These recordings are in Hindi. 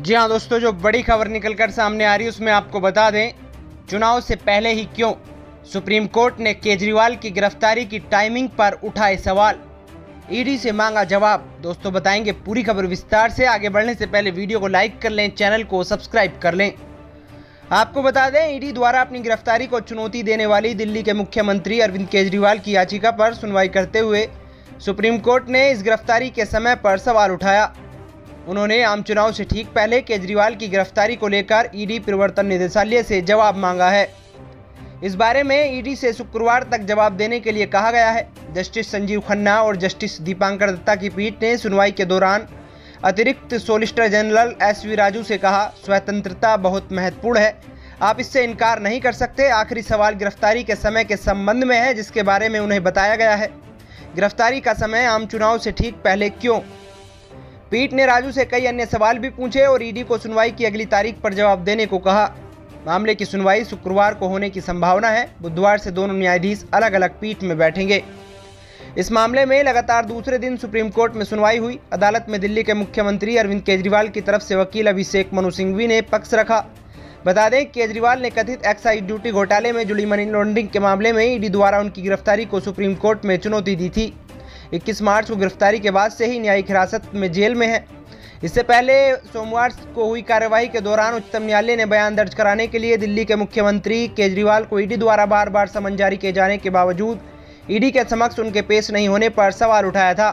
जी हाँ दोस्तों, जो बड़ी खबर निकलकर सामने आ रही है, उसमें आपको बता दें, चुनाव से पहले ही क्यों सुप्रीम कोर्ट ने केजरीवाल की गिरफ्तारी की टाइमिंग पर उठाए सवाल? ईडी से मांगा जवाब। दोस्तों, बताएँगे पूरी खबर विस्तार से। आगे बढ़ने से पहले वीडियो को लाइक कर लें, चैनल को सब्सक्राइब कर लें। आपको बता दें ईडी द्वारा अपनी गिरफ्तारी को चुनौती देने वाली दिल्ली के मुख्यमंत्री अरविंद केजरीवाल की याचिका पर सुनवाई करते हुए सुप्रीम कोर्ट ने इस गिरफ्तारी के समय पर सवाल उठाया। उन्होंने आम चुनाव से ठीक पहले केजरीवाल की गिरफ्तारी को लेकर ईडी प्रवर्तन निदेशालय से जवाब मांगा है। इस बारे में ईडी से शुक्रवार तक जवाब देने के लिए कहा गया है। जस्टिस संजीव खन्ना और जस्टिस दीपांकर दत्ता की पीठ ने सुनवाई के दौरान अतिरिक्त solicitor general S V Raju से कहा, स्वतंत्रता बहुत महत्वपूर्ण है। आप इससे इनकार नहीं कर सकते। आखिरी सवाल गिरफ्तारी के समय के संबंध में है, जिसके बारे में उन्हें बताया गया है। गिरफ्तारी का समय आम चुनाव से ठीक पहले क्यों? पीठ ने राजू से कई अन्य सवाल भी पूछे और ईडी को सुनवाई की अगली तारीख पर जवाब देने को कहा। मामले की सुनवाई शुक्रवार को होने की संभावना है। बुधवार से दोनों न्यायाधीश अलग अलग पीठ में बैठेंगे। इस मामले में लगातार दूसरे दिन सुप्रीम कोर्ट में सुनवाई हुई। अदालत में दिल्ली के मुख्यमंत्री अरविंद केजरीवाल की तरफ़ से वकील अभिषेक मनु सिंघवी ने पक्ष रखा। बता दें, केजरीवाल ने कथित एक्साइज ड्यूटी घोटाले में जुड़ी मनी लॉन्ड्रिंग के मामले में ईडी द्वारा उनकी गिरफ्तारी को सुप्रीम कोर्ट में चुनौती दी थी। 21 मार्च को गिरफ्तारी के बाद से ही न्यायिक हिरासत में जेल में है। इससे पहले सोमवार को हुई कार्यवाही के दौरान उच्चतम न्यायालय ने बयान दर्ज कराने के लिए दिल्ली के मुख्यमंत्री केजरीवाल को ईडी द्वारा बार बार समन जारी किए जाने के बावजूद ईडी के समक्ष उनके पेश नहीं होने पर सवाल उठाया था।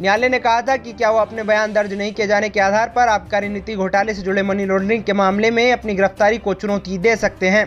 न्यायालय ने कहा था कि क्या वो अपने बयान दर्ज नहीं किए जाने के आधार पर आबकारी नीति घोटाले से जुड़े मनी लॉन्ड्रिंग के मामले में अपनी गिरफ्तारी को चुनौती दे सकते हैं।